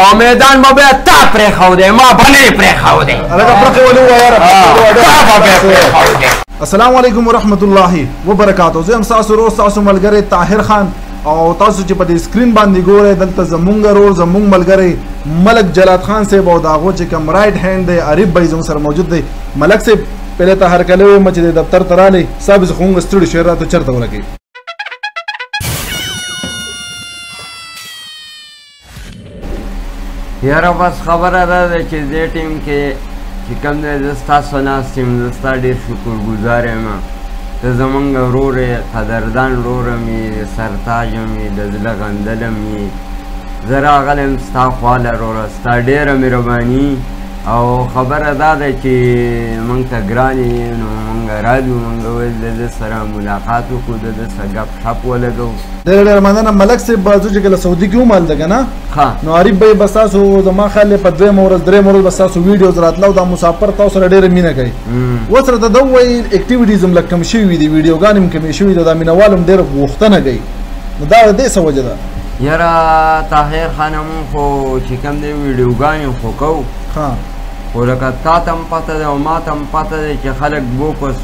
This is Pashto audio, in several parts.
او میدان به بیا تا پرېښودی ما به نه پرېښودی السلام علیکم ورحمت الله وبرکاتو زه هم ستاسو ورور ستاسو ملګری طاهر خان او تاسو چې په دې سکرین باندې ګورئ دلته زمونږ ورور زمونږ ملګری ملک جلاد خان صاحب او د هغو چې کوم رایټ هینډ دی عریب بی زموږ سره موجود دی ملک صاحب پهله ته هر کله وایم چې د دفتر ته رالی صاحب زه خو موږ ستړي شوی راته چېرته ولګوي یاره بس خبره دا ده چې دې ټیم کې چې کوم دی زه ستاسو ناست یم زه ستا ډېر شکرګزار یم ته زمونږ ورور یې قدردان ورور م یې سرتاج م یې د زړه غندل م یې زه راغلی یم ستا خوا له وروره ستا ډېره مهرباني او خبره دا ده چې مونږ ته ګران یې نو مونږ راځو مونږ ویل د ده سره ملاقات وکړو د ده سره ګپ شپ ولګوو ډېر ډېر مننه ملک صاحب بازو چې کله سعودي کې ومال ده کنه نو عارف به بس تاسو زما خیال په دوه مورز درې مورز بس تاسو ویډیوز راتلو دا مسافر تاسو سره ډېر مینه کوي وسره ته دوی اکټیویټیز هم لکم شي وي دي ویډیوګان هم کمی شي دا مینوالم ډېر غوښتنه کوي نو دا دې څه وجه ده یاره طاهر خانم خو چې کوم دی ویډیوګان خو کو ها خو لکه تا ته هم پته ده او ما ته هم پته ده چې خلک بوکس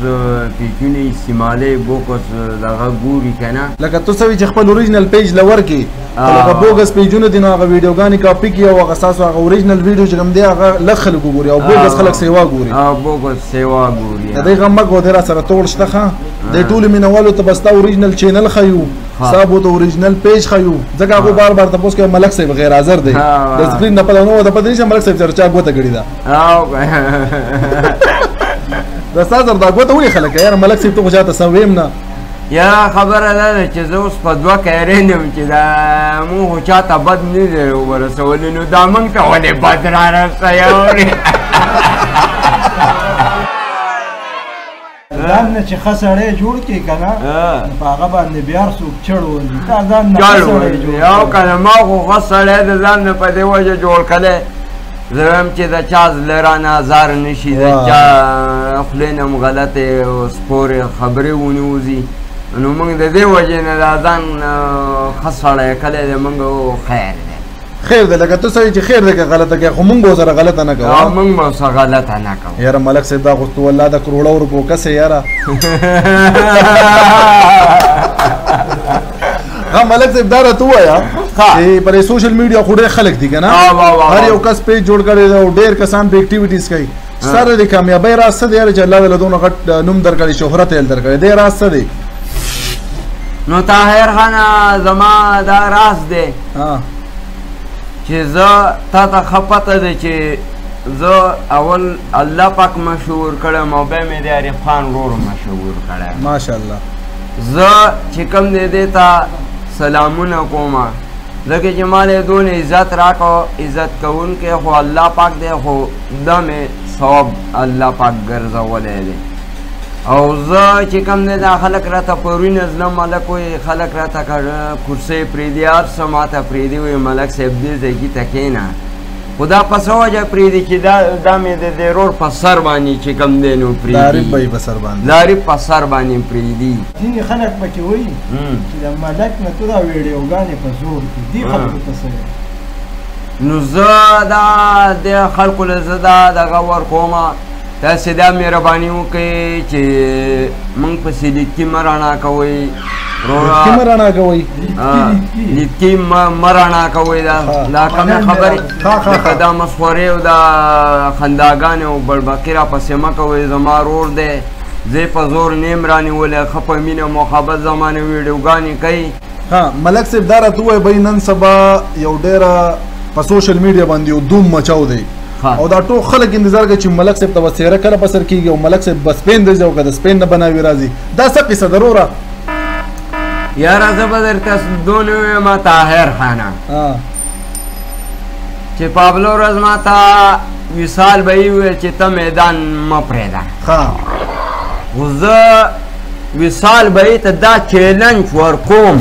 پیچونې استعمالوي بوکس دغه ګوري که نه لکه ته څه وایي چې خپل اوریجنل پیج له ورکړي لکه بوګس پیجونه دي نو هغه ویډیوګانې کاپي کړي او هغه ستاسو هغه اوریجنل ویډیو چې کوم دی هغه لږ خلک ګوري او بوګس خلک سیوا ګوري او بوګس سیوا ګوري د دې غم مګو د را سره توړ شته ښه د ټولو مینوالو ته بستا اوریجنل چینل ښیو صاحب وو ته اوریجنل پیج خایو ځکه هغه بار بار تاسو کې ملک صاحب غیر حاضر دی د سکرین نه پدانو ته پدې چې ملک صاحب چرچا غوته کړی دا دا صدر دا غوته ولې خلک یار ملک صاحب ته غوته سویم نه یا خبره ده چې زه اوس په دوه کېرې نه وم چې دا مو خو چا ته بد نه دی ورسولی نو دا موږ ته ولې بد را رسوي ځان نه چې ښه سړی جوړ کې که نه نو په هغه باندې بیا هر څوک چړ وهي تا ځان نه ښه سړی جوړ او که نه ما خو ښه سړی د ځان نه په دې وجه جوړ کړی زه وایم چې د چا زړه رانه ازار نه شي د چا خولې نه هم غلطې سپورې خبرې ونه وځي نو موږ د دې وجې نه دا ځان ښه سړی کړی دی موږ خیر دی خیر ده لکه ته سړی چې خیر ده که غلطه کې خو مونږ وزره غلطه نه کوو او مونږ مو سره غلطه نه کوو یاره ملک صاحب دا خو تو الله د کروڑو روپو کسه یاره ها ملک صاحب دا راته وایا چې پر سوشل میډیا خو ډېر خلک دي کنه هر یو کس پیج جوړ کړي او ډېر کسان په اکټیویټیز کوي سره د کامیابی راز څه دی چې الله تعالی دونه غټ نوم درکړي شهرت یې درکړي دی راز څه دی نو طاهر خان زما دا راز دی چې زه تا ته خپته دی چې زه اول الله پاک مشهور کړم او به مې د عارف خان ورور مشهور کړم ماشاءالله زه چې کوم دی دی تا سلامونه کوم ځکه چې ما له دونه عزت راکو عزت کوونکی خو الله پاک دی خو دا مې ثواب الله پاک ګرځولی دی او زه چې کوم دی دا خلک راته پرونی نه زلم ملک وایي خلک راته کرسۍ پرېږدي هر څه ماته پرېږدي وایي ملک صاحب دې ځای کې ته کښېنه خو دا په څه وجه پرېږدي چې دا دا مې د دې رور په سر باندې چې کوم دی نو پرېږدي لاري په سر باندې پرېږدي ځینې خلک پکې وایي چې د ملک نه تو دا ویډیوګانې په زور دي دې خلکو ته څه نو زه دا د خلکو له زه دا دغه ورکوم تاسې دا مهرباني وکړئ چې موږ پسې لیکي مه رڼا کوئ لیکي مه رڼا کوئ لیکي مه رڼا کوئ دا دا کومې خبرې لکه دا مسخورې او دا خنداګانې او بړبقي را پسې مه کوئ زما رور دی زه په زور نیم رانیولی ښه په مینه محبت زمانې ویډیوګانې کوي ها ملک صاحب دا راته وای بای نن سبا یو ډیره په سوشل میډیا باندې یو دوم مچاو دی او دا ټول خلک انتظار کوي چې ملک صاحب ته وسیره کله په سر کیږي او ملک صاحب بس پین دی او کده سپین نه بناوي راځي دا څه قصه ضروره یاره زه به درته دولې ویم طاهر خانه چې په بله ورځ ما ته وصال به یې وویل چې ته میدان مه پرېږده خو زه وصال به یې ته دا چیلنج ورکوم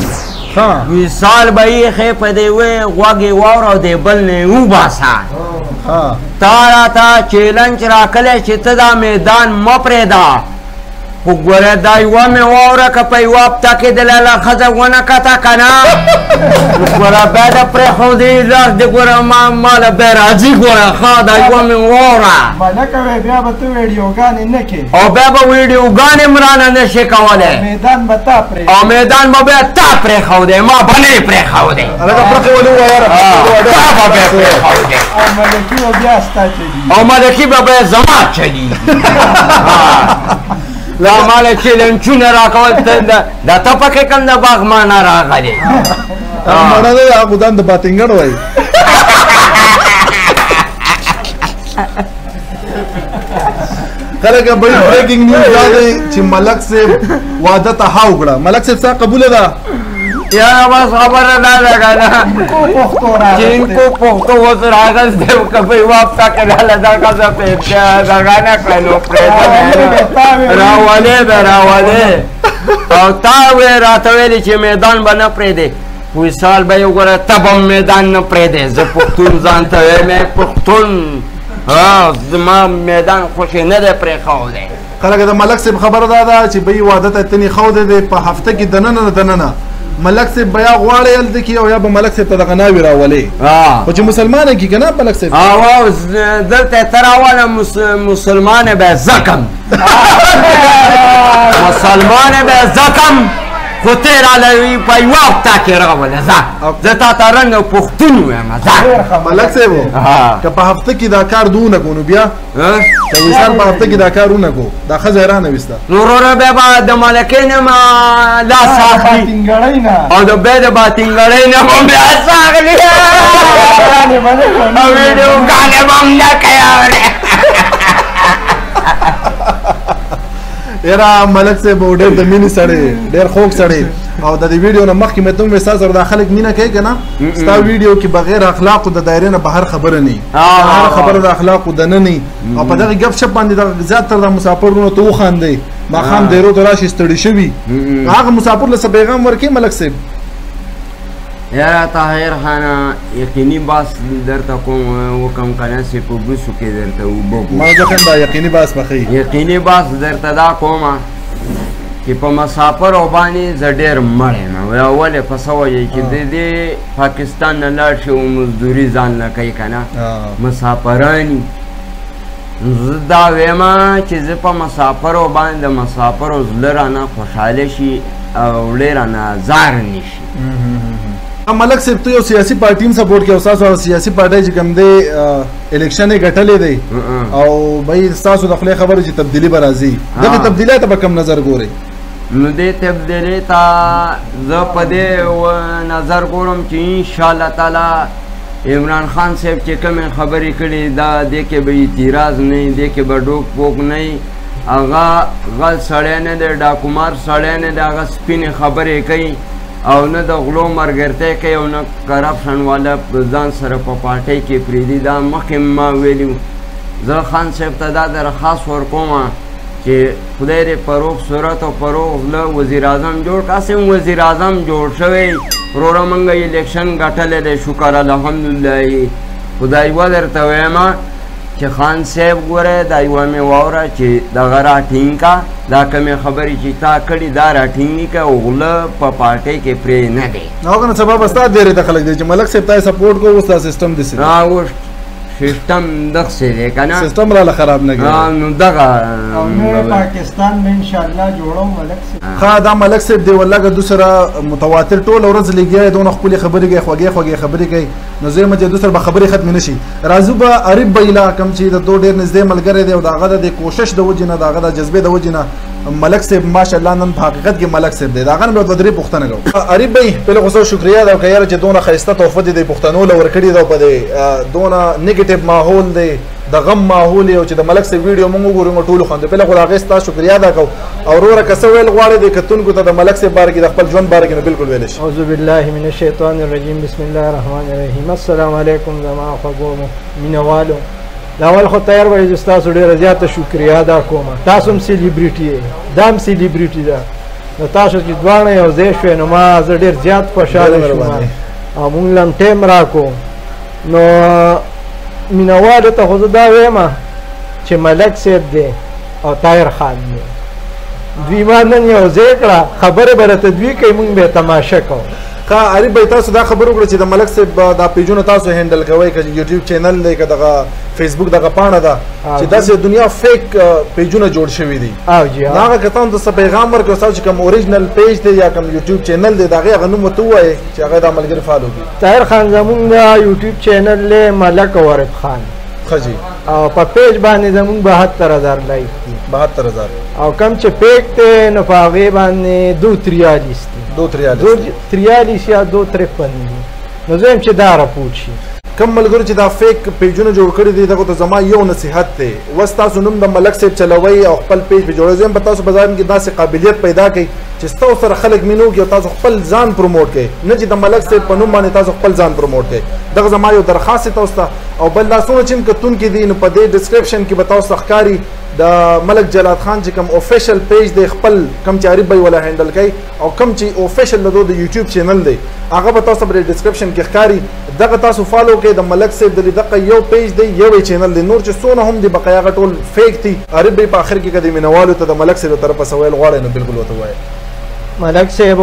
وصال به یې ښې په دې وې غوږ یې واوره او دې بل نه یې وباسه تا راته چیلنج راکلی چې ته دا میدان مه پرېږده خو ګوره دا یوه مې واوره که په یوه هفته کې د لالا ښځه ونه کته که نه ګوره بیا د پرېښودې لاس د ګوره ما ماله بیا راځي ګوره ښه دا یوه مې واوره او بیا به ویډیوګانې هم رانه نه شې کولی او میدان به بیا تا پرېښودی ما به نه یې پرېښودی تا به بیا پرېښودی او ملکي به بیا زما چلیږي لا مال چې لنچونه راکول دا ته پکې کوم د باغ معنا راغلی مړه دی هغه دند باتنګړ وای کله که بل بریکینګ نیوز دا دی چې ملک صاحب واده ته ها وکړه ملک صاحب سا قبول ده یا بس خبره نه لګا نه جن کو پختو وس راغس دی کبي واپ تا کړه لدا کا ځه په دا غانا کړو پرې راواله دا راواله او تا وې راته ویل چې میدان باندې پرې دی وصال به یو ګره تبم میدان نه پرې دی زه پښتون ځان ته مې پښتون ها زما میدان خوشې نه دی پرې خو دی خلک د ملک صاحب خبره دا ده چې به یې واده ته تنې خو دی په هفته کې دننه دننه ملک صاحب بیا غواړي ال دکی او یا به ملک صاحب ته دغه ناوی راولي او چې مسلمان کی کنه ملک صاحب او دلته تراواله مسلمان به زکم مسلمان به زکم خو ته یې راله په یوه هفته کې راوله ځه زه تا ته رنګ او پښتون وایم ځه ملک صاحب که په هفته کې دا کار دو نه کو نو بیا که وصال په هفته کې دا کار ونه کو دا ښځه یې رانه ویسته نو وروره بیا به د ملکې نه ما لاس اخلي او د بیا د باتینګړۍ نه به بیا لاس اخلي او ویډیو ګانې به هم نه کوي یرا ملک صاحب ډېر د مینې سړی ډېر خوږ سړی او د دې ویډیو نه مخکې مې ته هم وستا سره دا خلک مینه کوي که نه ستا ویډیو کې بغیر اخلاقو د دایرې نه بهر خبره نه هر خبره د اخلاقو د نه نه او په دغه ګپ شپ باندې د زیات تر د مسافرونو ته وخاندي ماښام دیرو ته راشي ستړي شوي هغه مسافر له پیغام ورکې ملک صاحب یاره طاهر خانه یقیني باس درته کوم وکم کنه سي په بوسو کې درته وبو ما ځکه دا یقیني باس مخې یقیني باس درته دا کومه چې په مسافر او باندې زه ډېر مړ یم ولې په څه وجه چې د دې پاکستان نه لاړ شي او مزدوري ځان نه کوي که نه مسافراني زه دا ویم چې زه په مسافرو باندې د مسافرو زړه رانه خوشحاله شي او ډېر رانه ځار نه شي ملک صاحب ته یو سیاسي پارټي هم سپورټ کوي او تاسو هغه سیاسي پارټي چې کوم دی الیکشن یې ګټلې دی او به تاسو د خپل خبرو چې تبدیلی به راځي دغه تبدیلات به کم نظر ګوري نو دې تبدیلی ته زه په دې نظر ګورم چې ان شاء الله تعالی عمران خان صاحب چې کومې خبرې کړي دا دې کې به اعتراض نه وي دې کې به ډوک پوک نه وي هغه غل سړی نه دی ډاکومار سړی نه دی هغه سپینې خبرې کوي او نه د غلو مرګرتۍ کوي او نه کرپشن والا ځان سره په پارټۍ کې پرېږدي دا مخکې ما ویلي زه خان صاحب ته دا درخواست ورکوم چې خدای دې پروغ صورت او پروغ زړه وزیر اعظم جوړ کړه هسې هم وزیر اعظم جوړ شوی وروره موږ یې الیکشن ګټلی دی شکر الحمدلله یې خو دا یوه درته وایم چې خان صاحب ګوره دا یوه مې واوره چې دغه راټینګ کا دا کومې خبرې چې تا کړي دا راټینګې که غله په پارټۍ کې پرې نه دی هغه نو سبا به ستا ډېرې ته خلک دی چې ملک صاحب تا یې سپورټ کو اوس دا سیستم دې سي راوښت سیستم دغسې دی که نه سیستم راله خراب نه کېږي نو دغه او نوی پاکستان به انشاءالله جوړوم ملک صاحب ښه دا ملک صاحب دی والله که دوی سره متواتر ټوله ورځ لګیا یې دونه ښکلې خبرې کوي خوږې خوږې خبرې کوي نو زه یم چې دوی سره به خبرې ختمې نه شي راځو به عارف بهیلا کوم چې د دوی ډېر نږدې ملګری دی او د هغه د کوشش د وجې نه د هغه د جذبې د وجې نه ملک صاحب ماشاءالله نن په حقیقت کې ملک صاحب دی دا غن به دوه درې پښتنه کوم اری به په خو شکریا دا کیر چې دونه خیسته تحفه دي د پښتنو لور کړی دا په دې دونه نیگیټیو ماحول دی د غم ماحول او چې د ملک صاحب ویډیو مونږ ګورو مو ټول خوند په خو دا غیسته شکریا دا کو او وروره کسه ویل غواړي د کتونکو ته د ملک صاحب بار کې د خپل ژوند بار کې بالکل ویل شي اعوذ بالله من الشیطان الرجیم بسم الله الرحمن الرحیم السلام علیکم زما خو مینوالو دا اول خو تیار وای زه تاسو ډیره زیاته شکریا ادا کوم تاسو هم سیلیبریټي یې دام سیلیبریټي ده نو تاسو چې دواړه یو ځای شوې نو ما زه ډیر زیات خوشاله شوم او مونږ لم ټیم راکو نو مینوال ته خو دا وایم چې ملک صاحب دی او طاهر خان دی دوی ما نن یو ځای کړه خبره به راته دوی کوي مونږ به تماشه کوو ښه عارف بھائی تاسو دا خبرو کړو چې د ملک صاحب دا پیجونه تاسو هندل کوي که یوټیوب چینل دی که دغه فیسبوک دغه پاڼه ده چې داسې دنیا فیک پیجونه جوړ شوی دي هغه کتان ته څه پیغام ورکړو تاسو چې کوم اوریجنل پیج دی یا کوم یوټیوب چینل دی دغه هغه نوم ته وایي چې هغه د ملګر فالو دي طاهر خان زمونږ یوټیوب چینل له ملک عارف خان خجی او په پیج باندې زمونږ 72000 لایک دي 72000 او کم چې پیک ته نو په هغه باندې 243 243 یا 253 نو زم چې دا راپوت شي کم ملګرو چې دا فیک پیجونه جوړ کړی دي دغه ته زما یو نصيحت دی وس تاسو نوم د ملک صاحب چلوي او خپل پیج به جوړوي زم په تاسو بازار کې داسې قابلیت پیدا کړي چې تاسو سره خلک مينو کې تاسو خپل ځان پروموټ کړي نه چې د ملک صاحب په نوم باندې تاسو خپل ځان پروموټ کړي دغه زما یو درخواست تاسو ته او بل دا سونه چې کتون کې دي نو په دې ډیسکرپشن کې به تاسو ښکاری د ملک جلاد خان چې کوم افیشل پیج دی خپل کم چې عارف بای ولا هندل کوي او کم چې افیشل دغه د یوټیوب چینل دی هغه به تاسو په ډیسکرپشن کې ښکاری دغه تاسو فالو کړئ د ملک صاحب د دغه یو پیج دی یو چینل دی نور چې سونه هم دی بقایا غټول فیک دی عارف بای په اخر کې کدی مینوالو ته د ملک صاحب تر په سوال غواړي نو بالکل وته وای ملک صاحب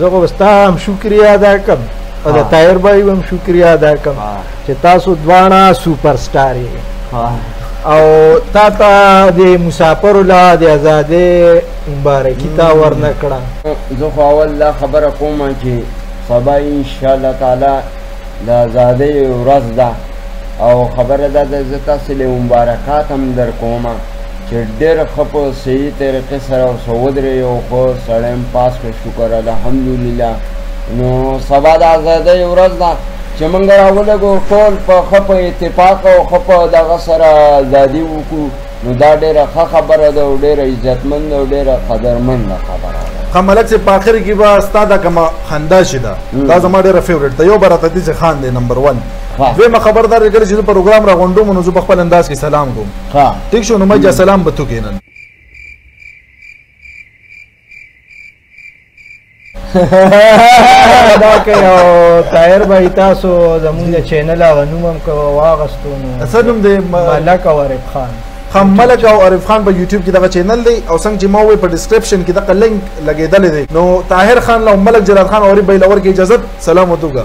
زه غوستم شکریا ادا کوم او د طاهر بای هم شکریا ادا کوم چې تاسو دواړه سوپر سټار او تا ته د مسافر لا د آزادې مبارکي تا ورنه کړه زه خو اول دا خبره کوم چې سبا ان شاء الله تعالی د آزادې ورځ ده او خبره ده زه تاسو له مبارکات هم در کومه چه ډیر ښه په صحیح طریقې سره ورسره ودرې یو خو سړی هم پاس کړ شکر الحمدلله نو سبا د ازادۍ ورځ ده چې موږ راولګو ټول په ښه په اتفاق او ښه په دغه سره ازادي وکړو نو دا ډېره ښه خبره ده او ډېره عزتمند او ډېره قدرمنده خبره ده خملک چې په اخر کې به ستا دا کومه خندا شي ده دا زما ډېره فیورېټ ده یو به راته دي چې خان دی نمبر ون دویمه خبردار کله چې زه پروګرام راغونډوم نو زه په خپل انداز کې سلام کوم ها ټیک شو نو مې جا سلام بتو کې نن دا که یو طاهر بای تاسو زمونږ چینل هغه نوم هم که واغستو نو څه نوم دی ملک او عارف خان خام ملک او عارف خان په یوټیوب کې دغه چینل دی او څنګه چې ما وې په ډیسکرپشن کې دغه لینک لګیدل دی نو طاهر خان له ملک جلال خان او عارف بای لور کې اجازه سلام وتوګه